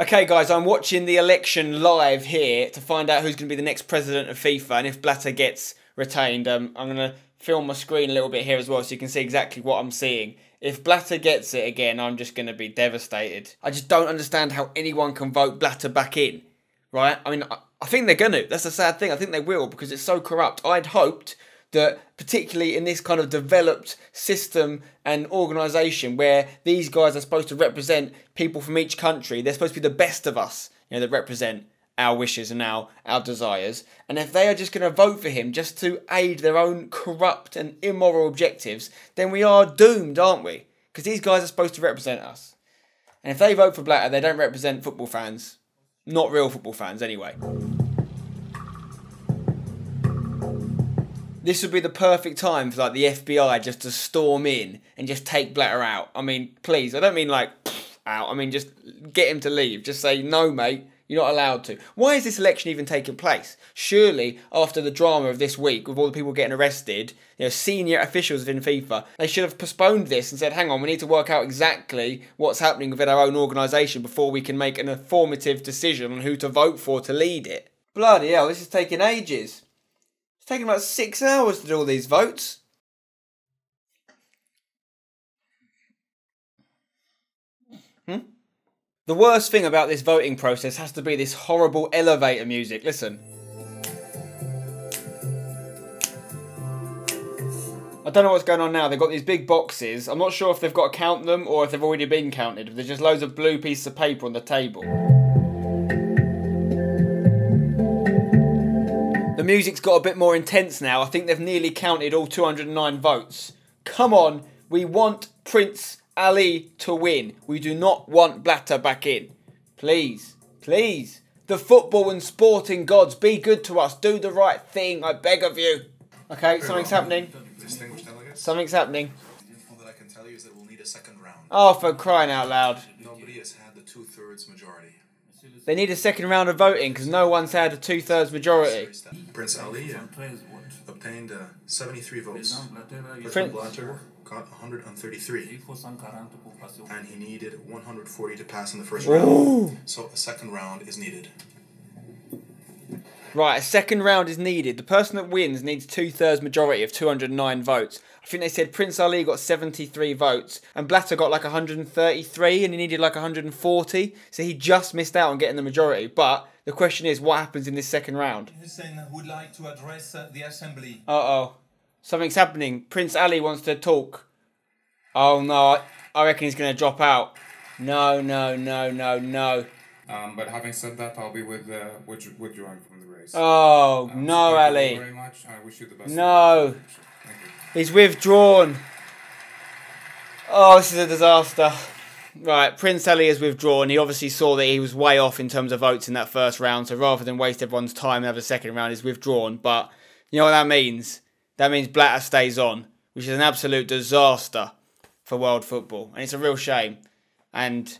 Okay, guys, I'm watching the election live here to find out who's going to be the next president of FIFA and if Blatter gets retained. Um, I'm going to film my screen a little bit here as well so you can see exactly what I'm seeing. If Blatter gets it again, I'm just going to be devastated. I just don't understand how anyone can vote Blatter back in, right? I mean, I, think they're going to. That's the sad thing. I think they will because it's so corrupt. I'd hoped that particularly in this kind of developed system and organisation where these guys are supposed to represent people from each country, they're supposed to be the best of us, you know, that represent our wishes and our, our desires. And if they are just going to vote for him just to aid their own corrupt and immoral objectives, then we are doomed, aren't we? Because these guys are supposed to represent us. And if they vote for Blatter, they don't represent football fans. Not real football fans, anyway. This would be the perfect time for like the FBI just to storm in and just take Blatter out. I mean, please, I don't mean like out. I mean just get him to leave. Just say no, mate. You're not allowed to. Why is this election even taking place? Surely, after the drama of this week, with all the people getting arrested, you know, senior officials within FIFA, they should have postponed this and said, hang on, we need to work out exactly what's happening within our own organisation before we can make an informative decision on who to vote for to lead it. Bloody hell, this is taking ages taking about six hours to do all these votes. Hmm? The worst thing about this voting process has to be this horrible elevator music. Listen. I don't know what's going on now. They've got these big boxes. I'm not sure if they've got to count them or if they've already been counted. There's just loads of blue pieces of paper on the table. Music's got a bit more intense now. I think they've nearly counted all 209 votes. Come on, we want Prince Ali to win. We do not want Blatter back in. Please, please. The football and sporting gods, be good to us. Do the right thing, I beg of you. Okay, something's happening. Something's happening. Oh, for crying out loud. Nobody has had the two-thirds majority. They need a second round of voting because no one's had a two thirds majority. Prince Ali uh, obtained uh, 73 votes. Prince Blatter got 133. And he needed 140 to pass in the first round. So a second round is needed. Right, a second round is needed. The person that wins needs two thirds majority of 209 votes. I think they said Prince Ali got 73 votes and Blatter got like 133 and he needed like 140. So he just missed out on getting the majority. But the question is, what happens in this second round? Hussein would like to address uh, the assembly. Uh oh. Something's happening. Prince Ali wants to talk. Oh no, I reckon he's going to drop out. No, no, no, no, no. Um, but having said that, I'll be with, uh, withdrawing from the Oh, um, no, so Ali. very much. I wish you the best. No. He's withdrawn. Oh, this is a disaster. Right, Prince Ali has withdrawn. He obviously saw that he was way off in terms of votes in that first round, so rather than waste everyone's time and have a second round, he's withdrawn. But you know what that means? That means Blatter stays on, which is an absolute disaster for world football. And it's a real shame. And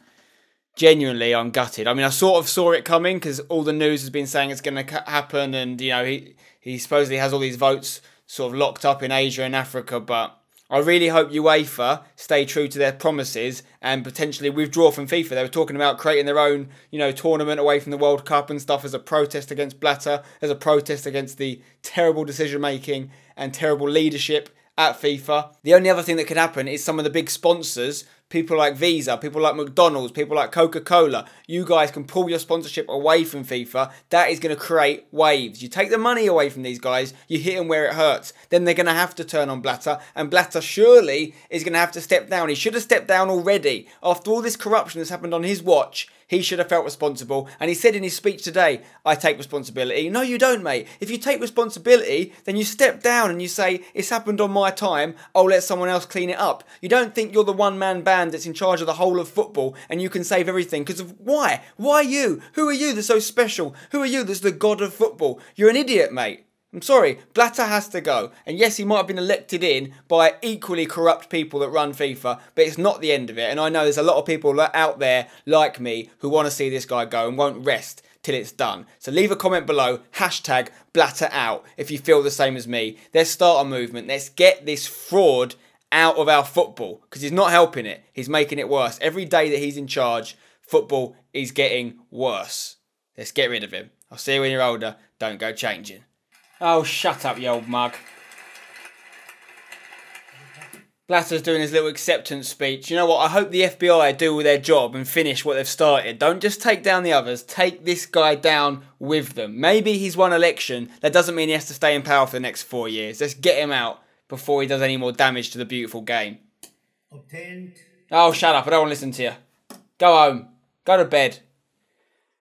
genuinely, I'm gutted. I mean, I sort of saw it coming because all the news has been saying it's going to happen, and you know, he he supposedly has all these votes sort of locked up in Asia and Africa, but. I really hope UEFA stay true to their promises and potentially withdraw from FIFA. They were talking about creating their own, you know, tournament away from the World Cup and stuff as a protest against Blatter, as a protest against the terrible decision making and terrible leadership at FIFA. The only other thing that could happen is some of the big sponsors people like Visa, people like McDonald's, people like Coca Cola, you guys can pull your sponsorship away from FIFA. That is going to create waves. You take the money away from these guys, you hit them where it hurts. Then they're going to have to turn on Blatter, and Blatter surely is going to have to step down. He should have stepped down already. After all this corruption that's happened on his watch, he should have felt responsible. And he said in his speech today, I take responsibility. No, you don't, mate. If you take responsibility, then you step down and you say, It's happened on my time, I'll let someone else clean it up. You don't think you're the one man band that's in charge of the whole of football and you can save everything. Because of why? Why you? Who are you that's so special? Who are you that's the god of football? You're an idiot, mate. I'm sorry, Blatter has to go. And yes, he might have been elected in by equally corrupt people that run FIFA, but it's not the end of it. And I know there's a lot of people out there like me who want to see this guy go and won't rest till it's done. So leave a comment below, hashtag Blatter out if you feel the same as me. Let's start a movement. Let's get this fraud out of our football because he's not helping it. He's making it worse. Every day that he's in charge, Football is getting worse. Let's get rid of him. I'll see you when you're older. Don't go changing. Oh, shut up, you old mug. Blatter's doing his little acceptance speech. You know what? I hope the FBI do their job and finish what they've started. Don't just take down the others. Take this guy down with them. Maybe he's won election. That doesn't mean he has to stay in power for the next four years. Let's get him out before he does any more damage to the beautiful game. obtained Oh, shut up. I don't want to listen to you. Go home. Go to bed.